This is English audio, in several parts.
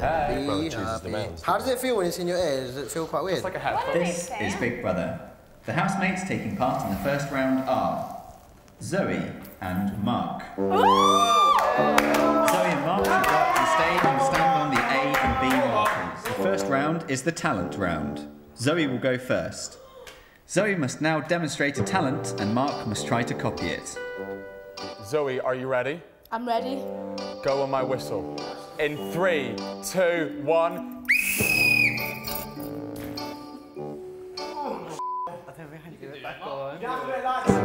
Hey. Brother chooses the happy. males. How does it feel when it's in your ear? Does it feel quite weird? It's like a headphone. This is Big Brother. The housemates taking part in the first round are Zoe and Mark. Zoe and Mark should go up to the stage and stand on the A and B markers. The first round is the talent round. Zoe will go first. Zoe must now demonstrate a talent and Mark must try to copy it. Zoe, are you ready? I'm ready. Go on my whistle. In three, two, one.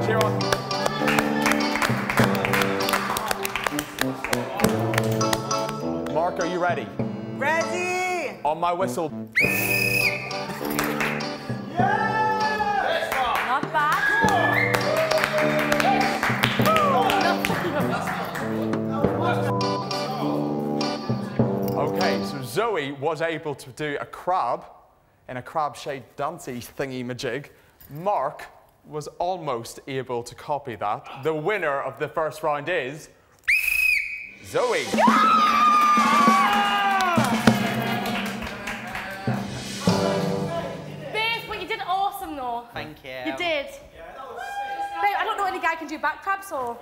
Cheer on. Mark, are you ready? Ready! On my whistle. Not bad. Okay, oh. so Zoe was able to do a crab in a crab-shaped dancey thingy-majig. Mark was almost able to copy that. The winner of the first round is Zoe. Babe, but you did awesome though. Thank you. You did. Babe, I don't know any guy can do back crabs, so.